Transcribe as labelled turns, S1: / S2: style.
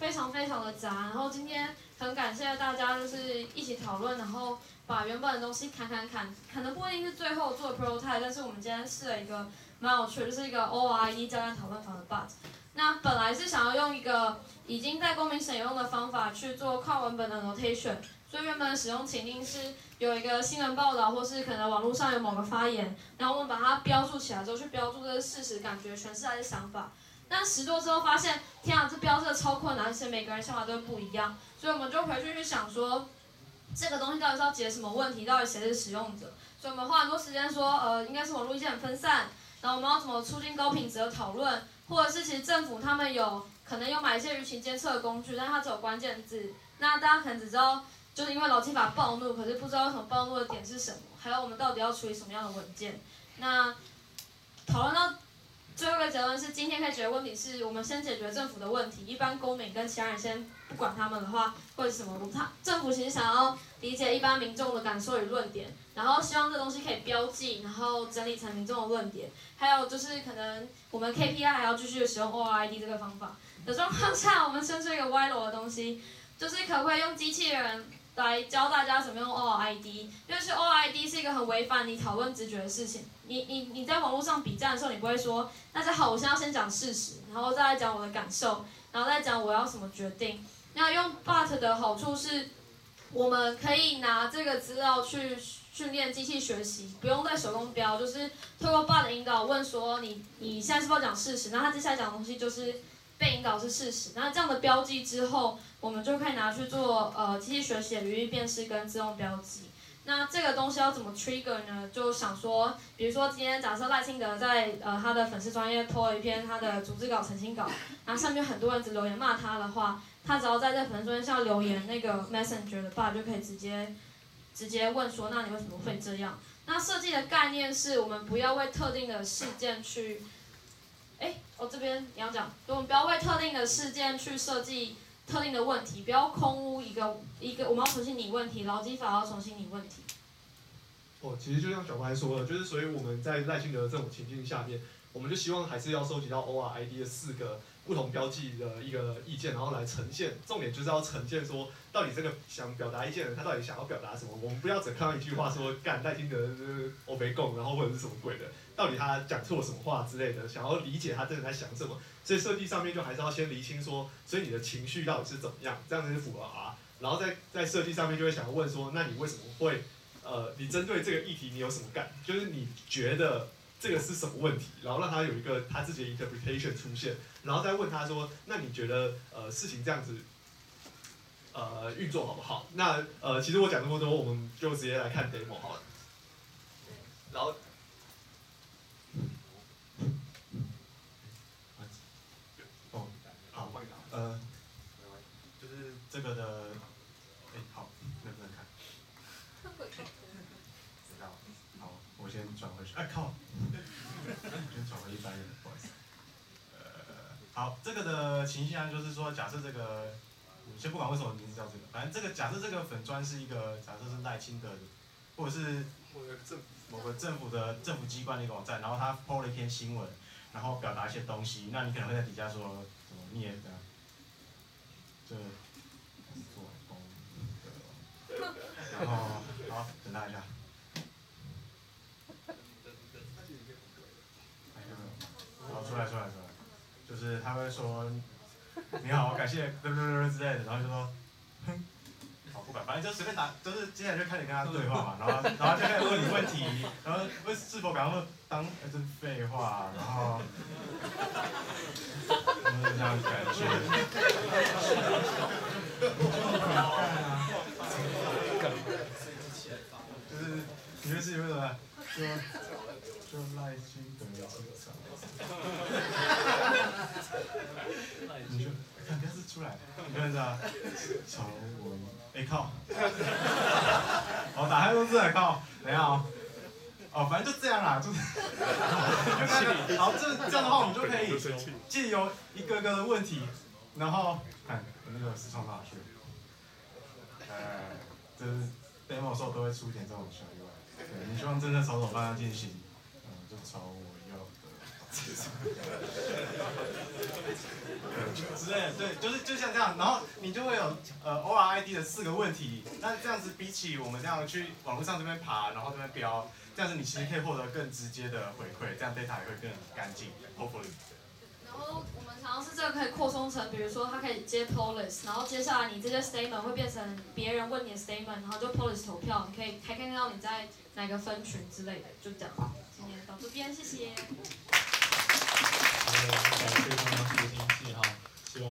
S1: 非常非常的杂。然后今天很感谢大家，就是一起讨论，然后把原本的东西砍砍砍，可能不一定是最后做的 prototype，但是我们今天试了一个蛮有趣的，就是一个 ORID 教练讨论房的 but，。那本来是想要用一个已经在公民使用的方法去做跨文本的 notation，所以原本的使用情境是有一个新闻报道，或是可能网络上有某个发言，然后我们把它标注起来之后，去标注这个事实、感觉、诠释还是想法。但十多之后发现，天啊，这标这个超困难，而且每个人想法都不一样，所以我们就回去去想说，这个东西到底是要解什么问题，到底谁是使用者？所以我们花很多时间说，呃，应该是网络意见很分散，然后我们要怎么促进高品质的讨论？或者是其实政府他们有可能有买一些舆情监测的工具，但它只有关键字，那大家可能只知道就是因为劳基法暴怒，可是不知道什么暴怒的点是什么，还有我们到底要处理什么样的文件。那讨论到最后一个结论是，今天可以解决问题是我们先解决政府的问题，一般公民跟其他人先不管他们的话或者什么？他政府其实想要理解一般民众的感受与论点。然后希望这东西可以标记，然后整理成民众的论点。还有就是可能我们 KPI 还要继续使用 ORID 这个方法的状况下，我们生出一个歪楼的东西，就是可不可以用机器人来教大家怎么用 ORID？因为是 O I D 是一个很违反你讨论直觉的事情。你你你在网络上比战的时候，你不会说大家好，我现在要先讲事实，然后再来讲我的感受，然后再讲我要什么决定。那用 BUT 的好处是，我们可以拿这个资料去。训练机器学习，不用再手工标，就是透过 But 引导问说你你现在是不是要讲事实？那他接下来讲的东西就是被引导是事实。那这样的标记之后，我们就可以拿去做呃机器学习的语义辨识跟自动标记。那这个东西要怎么 trigger 呢？就想说，比如说今天假设赖清德在呃他的粉丝专业 po 了一篇他的组织稿澄清稿，然后上面很多人只留言骂他的话，他只要在这粉丝专业下留言，那个 messenger 的话就可以直接。直接问说，那你为什么会这样？那设计的概念是我们不要为特定的事件去，哎，我这边你要讲，我们不要为特定的事件去设计特定的问题，不要空屋一个一个，我们要重新拟问题，牢记法要重新拟问题。
S2: 哦，其实就像小白说的，就是所以我们在赖清德这种情境下面，我们就希望还是要收集到 ORID 的四个。不同标记的一个意见，然后来呈现，重点就是要呈现说，到底这个想表达意见的人，他到底想要表达什么？我们不要只看到一句话说干戴金德是欧北共，然后或者是什么鬼的，到底他讲错什么话之类的，想要理解他真的在想什么。所以设计上面就还是要先厘清说，所以你的情绪到底是怎么样，这样子是符合啊。然后在在设计上面就会想要问说，那你为什么会，呃，你针对这个议题你有什么感？就是你觉得。这个是什么问题？然后让他有一个他自己的 interpretation 出现，然后再问他说：“那你觉得呃事情这样子，呃运作好不好？”那呃其实我讲这么多，我们就直接来看 demo 好了。然后，
S3: 哦，好，呃，就是这个的。先转回去，哎靠！先转回一般人，不好意思。呃，好，这个的情形就是说，假设这个，先不管为什么名字叫这个，反正这个假设这个粉砖是一个，假设是赖清德，或者是某个政某个政府的政府机关的一个网站，然后他 PO 了一篇新闻，然后表达一些东西，那你可能会在底下说什么你也这样，这做工 然后好，等待一下。出来出来出来，就是他会说，你好，感谢，之类的，然后就说，哼，好不管，反正就随便打，就是接下来就开始跟他对话嘛，然后 然后就开始问你问题，然后问是否感到当，哎，真废话，然后，就是这样感觉，就是你的事情为什么？就就赖清德要你说，看电视出来，你看啥？超我，哎靠！好，打开公司来靠，等一下哦。哦，反正就这样啦，就是。好，这这样的话，我们就可以借由一个个的问题，然后看那个实创大学。哎，就是 demo 时候都会出点这种小意外。对，你希望真的手手帮他进行，嗯，就朝我要的。对，就是就像这样，然后你就会有呃 ORID 的四个问题，那这样子比起我们这样去网络上这边爬，然后这边标，这样子你其实可以获得更直接的回馈，这样 data 也会更干净，hopefully。
S1: 然后我们尝试这个可以扩充成，比如说它可以接 police，然后接下来你这些 statement 会变成别人问你的 statement，然后就 police 投票，你可以还可以看到你在哪个分群之类的，就这样。今天到这边，谢谢。
S4: 好的，感谢刚刚的听谢哈。